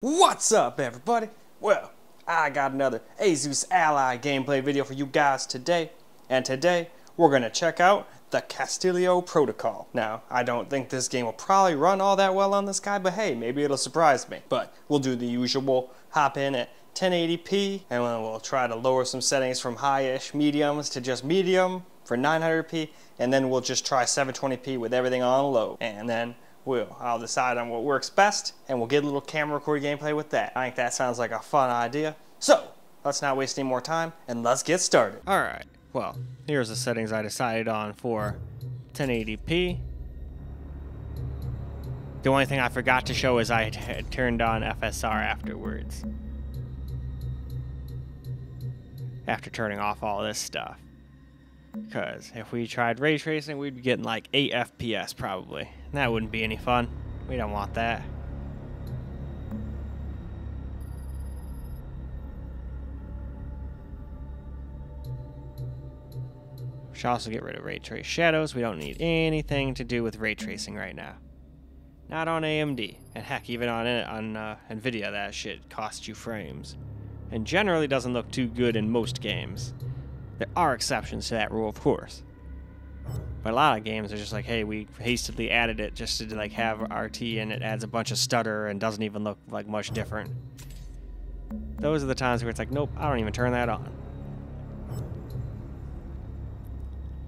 What's up, everybody? Well, I got another Asus Ally gameplay video for you guys today, and today we're gonna check out the Callisto Protocol. Now, I don't think this game will probably run all that well on this guy, but hey, maybe it'll surprise me. But we'll do the usual hop in at 1080p, and then we'll try to lower some settings from high-ish mediums to just medium for 900p, and then we'll just try 720p with everything on low, and then we'll I'll decide on what works best, and we'll get a little camera record gameplay with that. I think that sounds like a fun idea. So, let's not waste any more time, and let's get started. Alright, well, here's the settings I decided on for 1080p. The only thing I forgot to show is I had turned on FSR afterwards. After turning off all this stuff. Because if we tried ray tracing, we'd be getting like 8 FPS probably. That wouldn't be any fun. We don't want that. We should also get rid of ray trace shadows. We don't need anything to do with ray tracing right now. Not on AMD. And heck, even on, on uh, NVIDIA, that shit costs you frames. And generally doesn't look too good in most games. There are exceptions to that rule, of course. But a lot of games are just like, hey, we hastily added it just to like have RT and it adds a bunch of stutter and doesn't even look like much different. Those are the times where it's like, nope, I don't even turn that on.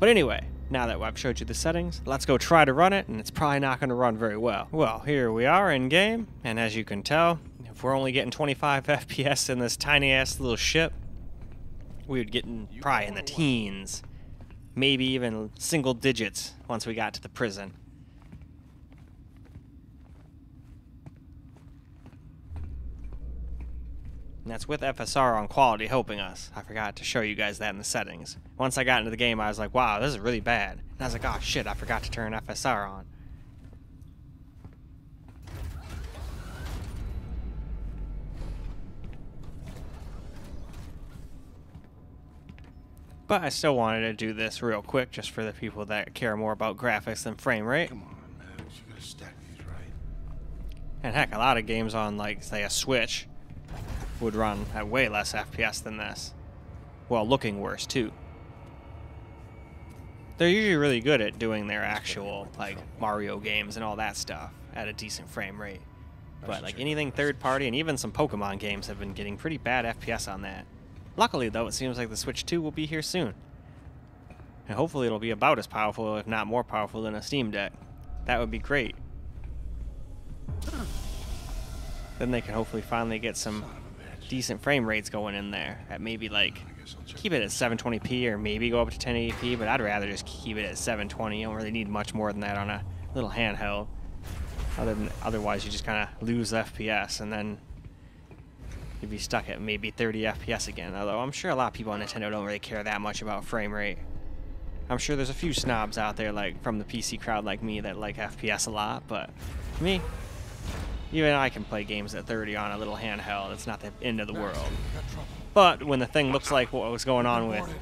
But anyway, now that I've showed you the settings, let's go try to run it, and it's probably not going to run very well. Well, here we are in game, and as you can tell, if we're only getting 25 FPS in this tiny ass little ship, we would get in, probably in the teens maybe even single digits once we got to the prison. And that's with FSR on quality helping us. I forgot to show you guys that in the settings. Once I got into the game, I was like, wow, this is really bad. And I was like, oh shit, I forgot to turn FSR on. But I still wanted to do this real quick just for the people that care more about graphics than frame rate. Come on, man. You gotta stack these right. And heck, a lot of games on, like, say, a Switch would run at way less FPS than this. Well, looking worse, too. They're usually really good at doing their actual, like, Mario games and all that stuff at a decent frame rate. But, like, anything third party and even some Pokemon games have been getting pretty bad FPS on that. Luckily, though, it seems like the Switch 2 will be here soon. And hopefully it'll be about as powerful, if not more powerful, than a Steam Deck. That would be great. Then they can hopefully finally get some decent frame rates going in there at maybe like keep it at 720p or maybe go up to 1080p but I'd rather just keep it at 720 you don't really need much more than that on a little handheld other than otherwise you just kind of lose FPS and then you'd be stuck at maybe 30 FPS again. Although I'm sure a lot of people on Nintendo don't really care that much about frame rate. I'm sure there's a few snobs out there like from the PC crowd like me that like FPS a lot, but me, even I can play games at 30 on a little handheld. It's not the end of the world. But when the thing looks like what was going on with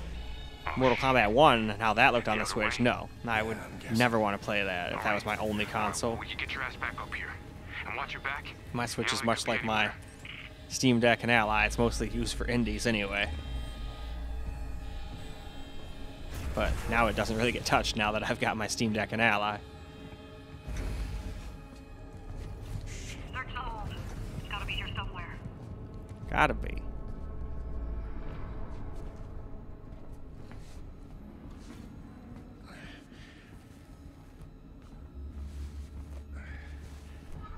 Mortal Kombat 1 and how that looked on the Switch, no. I would never want to play that if that was my only console. My Switch is much like my Steam Deck and Ally. It's mostly used for indies anyway. But now it doesn't really get touched now that I've got my Steam Deck and Ally. Gotta be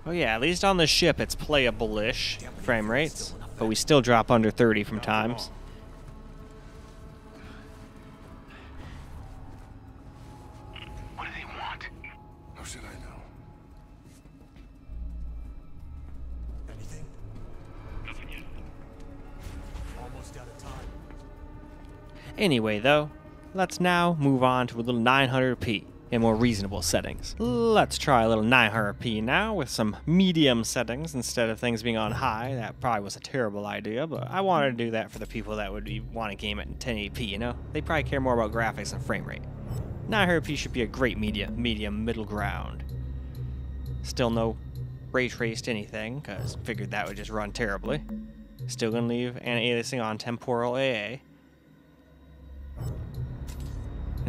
Oh yeah, at least on the ship it's playable-ish frame rates, but we still drop under 30 from times. What do they want? How should I know? Anything? Nothing yet. Almost out of time. Anyway though, let's now move on to a little 900p in more reasonable settings. Let's try a little 900p now with some medium settings instead of things being on high. That probably was a terrible idea, but I wanted to do that for the people that would want to game it at 1080p, you know? They probably care more about graphics and frame rate. 900p should be a great medium, medium middle ground. Still no ray traced anything, because figured that would just run terribly. Still gonna leave anti-aliasing on temporal AA.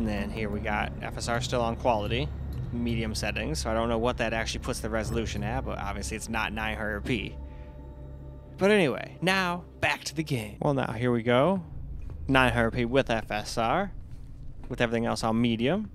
And then here we got FSR still on quality, medium settings, so I don't know what that actually puts the resolution at, but obviously it's not 900p. But anyway, now back to the game. Well, now here we go. 900p with FSR, with everything else on medium.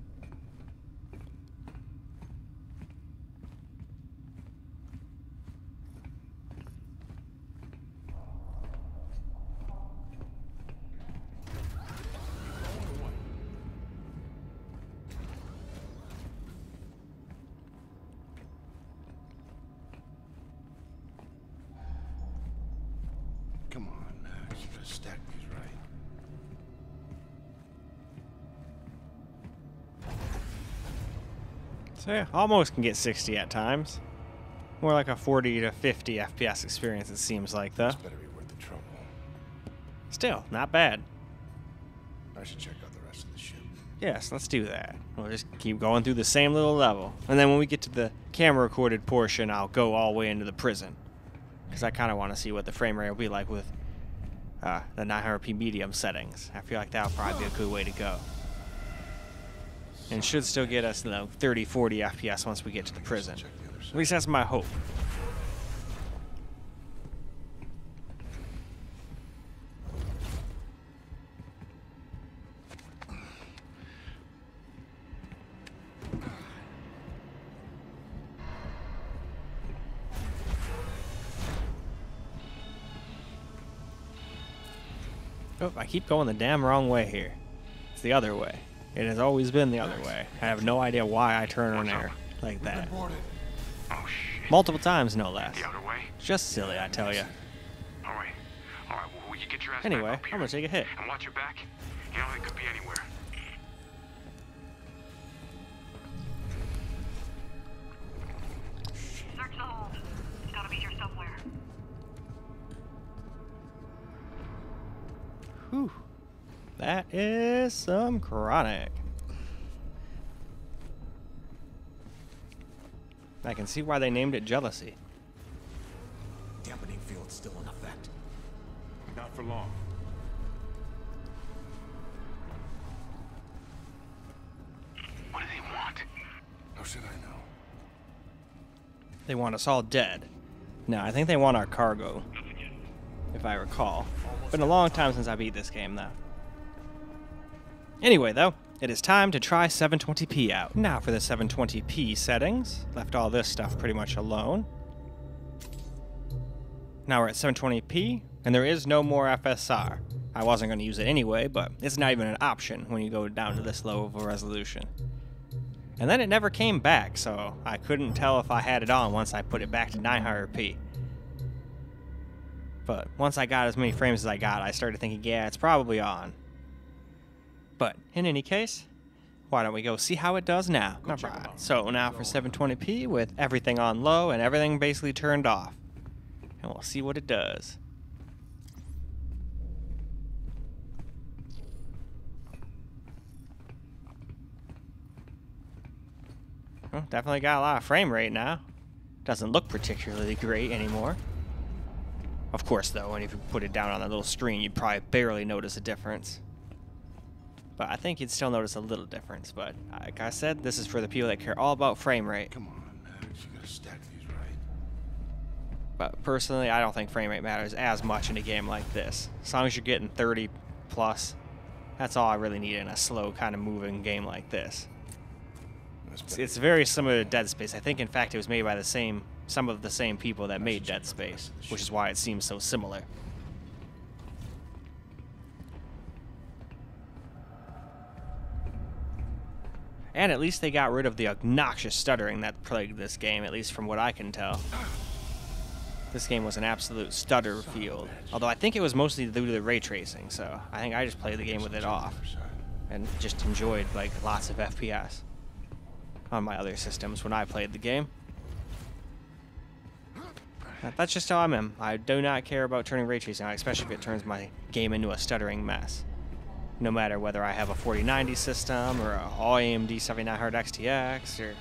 Come on, Max. You gotta stack these right. So yeah, almost can get 60 at times. More like a 40 to 50 FPS experience, it seems like, though. This better be worth the trouble. Still, not bad. I should check out the rest of the ship. Yes, let's do that. We'll just keep going through the same little level. And then when we get to the camera recorded portion, I'll go all the way into the prison. Because I kind of want to see what the frame rate will be like with uh, the 900p medium settings. I feel like that'll probably be a good way to go. And should still get us, you know, 30, 40 FPS once we get to the prison. At least that's my hope. Oh, I keep going the damn wrong way here. It's the other way. It has always been the other way. I have no idea why I turn on air like that. Oh. Multiple times, no less. The other way? Just silly, I tell you. All right. All right. Well, you get your ass Anyway, I'm gonna take a hit. And watch your back. You know, it could be anywhere. Search the hold. It's gotta be here somewhere. Whew. That is some chronic. I can see why they named it jealousy. Dampening field still in effect. Not for long. What do they want? How should I know? They want us all dead. No, I think they want our cargo. If I recall. Been a long time since I beat this game, though. Anyway, though, it is time to try 720p out. Now for the 720p settings. Left all this stuff pretty much alone. Now we're at 720p, and there is no more FSR. I wasn't going to use it anyway, but it's not even an option when you go down to this low of a resolution. And then it never came back, so I couldn't tell if I had it on once I put it back to 900p. But once I got as many frames as I got, I started thinking, yeah, it's probably on. But in any case, why don't we go see how it does now? Alright, so now for 720p with everything on low and everything basically turned off. And we'll see what it does. Well, definitely got a lot of frame rate now. Doesn't look particularly great anymore. Of course, though, and if you put it down on a little screen, you'd probably barely notice a difference. But I think you'd still notice a little difference. But uh, like I said, this is for the people that care all about frame rate. Come on, Max. You gotta stack these right. But personally, I don't think frame rate matters as much in a game like this. As long as you're getting 30 plus, that's all I really need in a slow kind of moving game like this. It's, it's very similar to Dead Space. I think, in fact, it was made by the same, some of the same people that made Dead Space, which is why it seems so similar. And at least they got rid of the obnoxious stuttering that plagued this game, at least from what I can tell. This game was an absolute stutter field. Although I think it was mostly due to the ray tracing, so I think I just played the game with it off and just enjoyed like lots of FPS on my other systems when I played the game. That's just how I'm. I do not care about turning ray tracing especially if it turns my game into a stuttering mess. No matter whether I have a 4090 system or a all AMD 7900 XTX or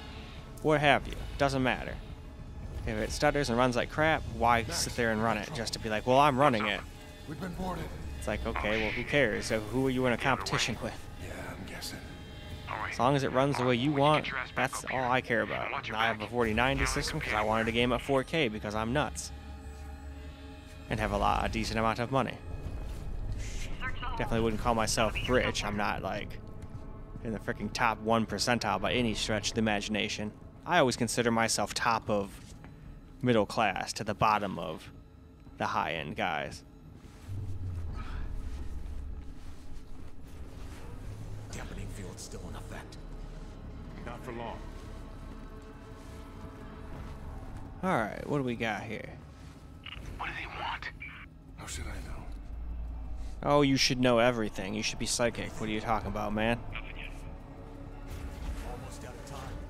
what have you, doesn't matter. If it stutters and runs like crap, why sit there and run it just to be like, well, I'm running it? We've been boarded. It's like, okay, well, who cares? So who are you in a competition with? Yeah, I'm guessing. As long as it runs the way you want, get your ass back that's all I care about. watch I have a 4090 system because I wanted a game at 4K because I'm nuts. And have a lot, a decent amount of money. Search the hole. Definitely wouldn't call myself rich. I'm not like in the freaking top one percentile by any stretch of the imagination. I always consider myself top of middle class to the bottom of the high end guys. Dampening field still in effect. Not for long. Alright, what do we got here? What do they want? How should I know? Oh, you should know everything. You should be psychic. What are you talking about, man?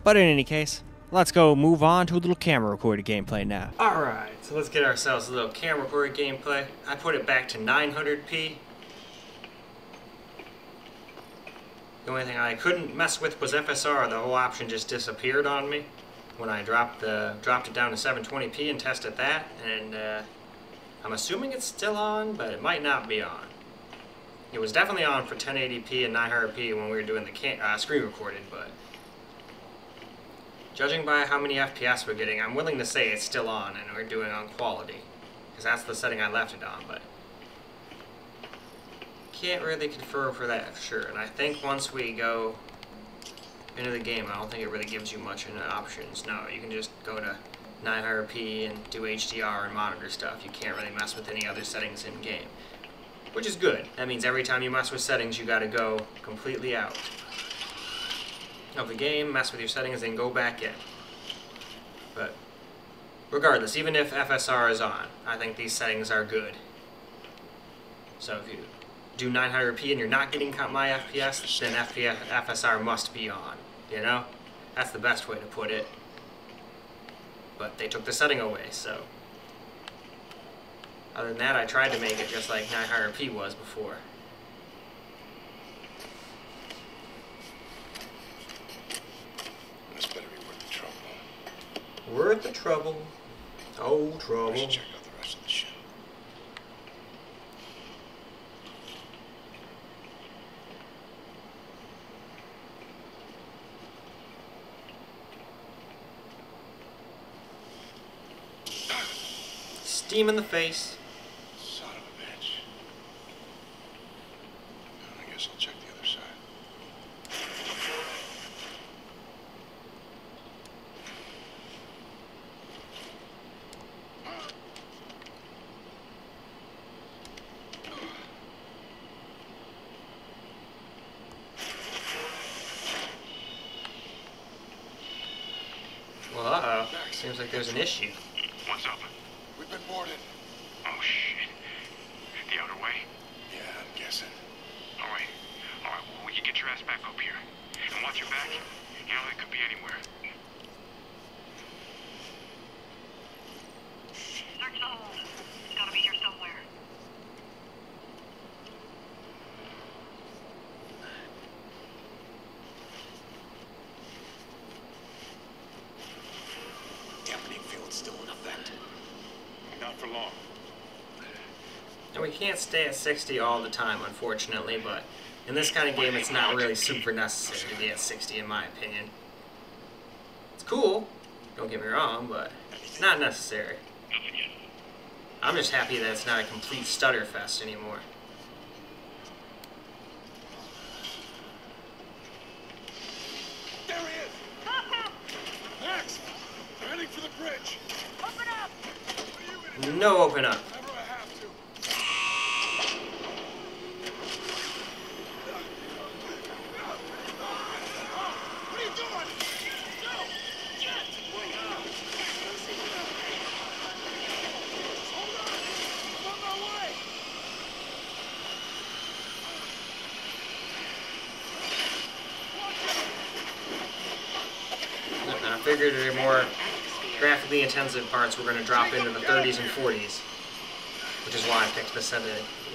But in any case, let's go move on to a little camera recorded gameplay now. Alright, so let's get ourselves a little camera recorded gameplay. I put it back to 900p. The only thing I couldn't mess with was FSR. The whole option just disappeared on me when I dropped the dropped it down to 720p and tested that. And uh, I'm assuming it's still on, but it might not be on. It was definitely on for 1080p and 900p when we were doing the uh, screen recorded, but judging by how many FPS we're getting, I'm willing to say it's still on and we're doing on quality, because that's the setting I left it on. But can't really confirm for that for sure. And I think once we go into the game, I don't think it really gives you much in the options. No, you can just go to 900p and do HDR and monitor stuff. You can't really mess with any other settings in game which is good. That means every time you mess with settings, you got to go completely out of the game, mess with your settings, then go back in. But regardless, even if FSR is on, I think these settings are good. So if you do 900p and you're not getting my FPS, then FPS, FSR must be on. You know, that's the best way to put it. But they took the setting away, so. Other than that, I tried to make it just like 900p was before. This better be worth the trouble. Worth the trouble. Oh, trouble. I should check out the rest of the ship. Steam in the face. Son of a bitch. I guess I'll check the other side. Well, uh-oh. Seems like there's an issue. What's up? We've been boarded. Oh, shit. The outer way? Yeah, I'm guessing. All right. All right, well, you get your ass back up here. And watch your back. You know, it could be anywhere. Search the hole. It's gotta be here somewhere. Dampening field still in effect. Not for long. And we can't stay at 60 all the time, unfortunately, but in this kind of game, it's not really super necessary to be at 60, in my opinion. It's cool, don't get me wrong, but it's not necessary. I'm just happy that it's not a complete stutter fest anymore. There he is! Max! I'm heading for the bridge. Open up! What are you gonna do? No open up. Whenever I have to. What are you doing? No! Jet! Hold on! I'm on my way! And I figured the more graphically intensive parts were going to drop into the 30s and 40s, which is why I picked the set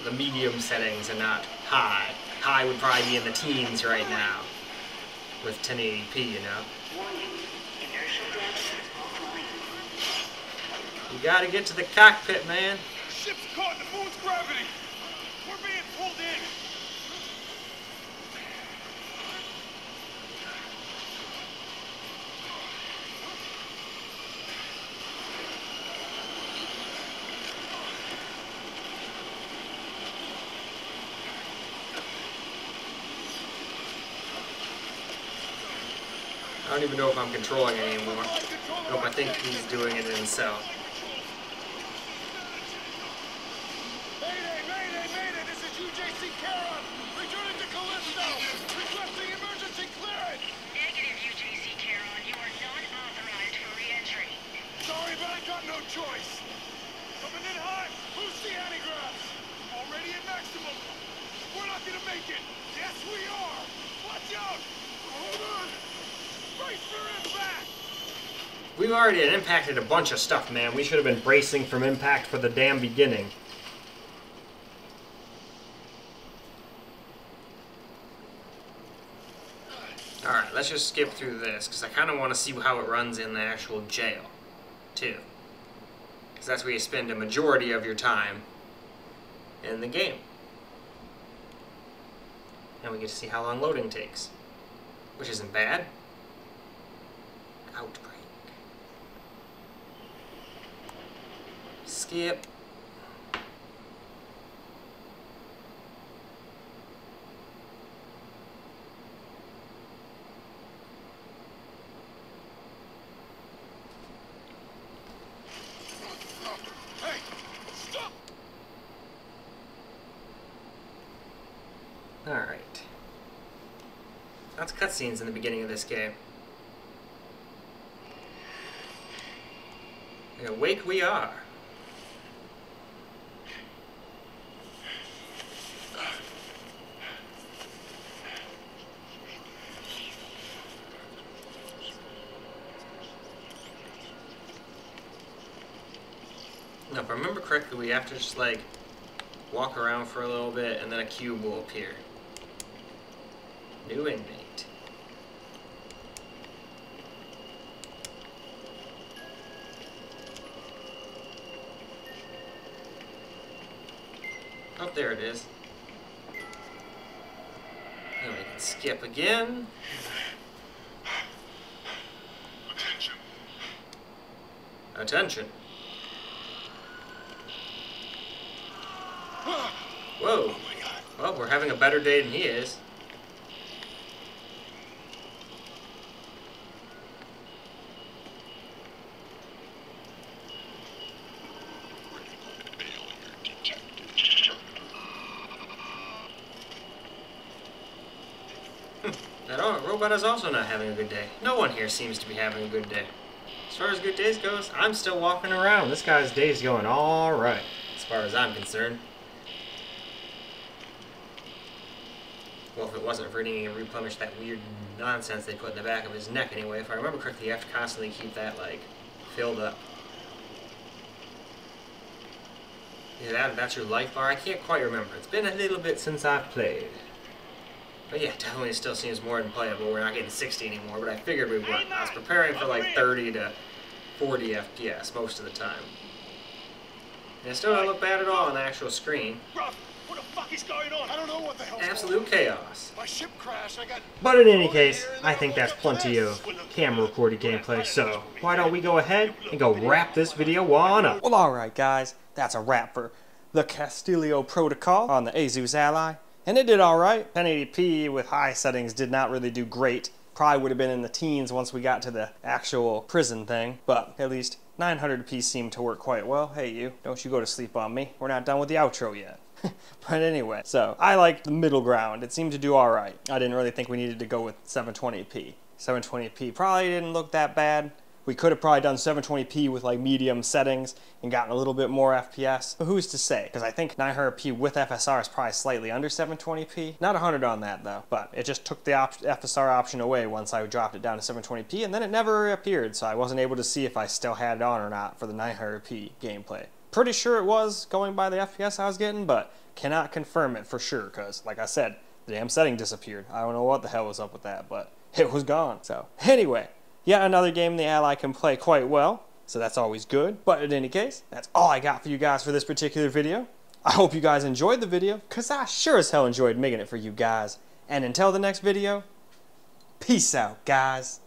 the medium settings and not high. High would probably be in the teens right now with 1080p, you know. You gotta get to the cockpit, man. Ship's caught in the moon's gravity. We're being pulled in. I don't even know if I'm controlling it anymore. Nope, I think he's doing it himself. Mayday, mayday, mayday, this is UJC Charon. Returning to Callisto. Requesting emergency clearance. Negative, UJC Charon. You are not authorized for re-entry. Sorry, but I got no choice. Coming in hot. Who's the antigraphs? Already at maximum. We're not gonna make it. Yes, we are. Watch out. Hold on. Brace for impact. We've already impacted a bunch of stuff, man. We should have been bracing from impact for the damn beginning. Alright, let's just skip through this, because I kind of want to see how it runs in the actual jail, too. Because that's where you spend a majority of your time in the game. And we get to see how long loading takes, which isn't bad. Outbreak. Stop. Alright. Lots of cutscenes in the beginning of this game. Awake we are. Now, if I remember correctly, we have to just like walk around for a little bit and then a cube will appear. New inmate. Oh, there it is. Then we can skip again. Attention. Attention. Whoa. Well, we're having a better day than he is. That robot is also not having a good day. No one here seems to be having a good day. As far as good days goes, I'm still walking around. This guy's day's going all right, as far as I'm concerned. Well, if it wasn't for needing to replenish that weird nonsense they put in the back of his neck anyway, if I remember correctly, you have to constantly keep that, like, filled up. Yeah, that, that's your life bar? I can't quite remember. It's been a little bit since I've played. But yeah, definitely still seems more than playable. We're not getting 60 anymore, but I figured we would. I was preparing for like 30 to 40 FPS most of the time. And it still don't look bad at all on the actual screen. Ruff, what the fuck is going on? I don't know what the hell's Absolute chaos. My ship crashed. I got. But in any case, I think that's plenty of camera recorded gameplay, so why don't we go ahead and go wrap this video on up? Well, alright guys, that's a wrap for the Callisto Protocol on the Asus Ally. And it did alright. 1080p with high settings did not really do great. Probably would have been in the teens once we got to the actual prison thing, but at least 900p seemed to work quite well. Hey you, don't you go to sleep on me. We're not done with the outro yet. but anyway, so I liked the middle ground. It seemed to do alright. I didn't really think we needed to go with 720p. 720p probably didn't look that bad. We could have probably done 720p with like medium settings and gotten a little bit more FPS. But who's to say? Because I think 900p with FSR is probably slightly under 720p. Not 100 on that though, but it just took the op FSR option away once I dropped it down to 720p and then it never appeared, so I wasn't able to see if I still had it on or not for the 900p gameplay. Pretty sure it was going by the FPS I was getting, but cannot confirm it for sure because, like I said, the damn setting disappeared. I don't know what the hell was up with that, but it was gone. So, anyway, yet another game the Ally can play quite well. So that's always good. But in any case, that's all I got for you guys for this particular video. I hope you guys enjoyed the video, because I sure as hell enjoyed making it for you guys. And until the next video, peace out, guys.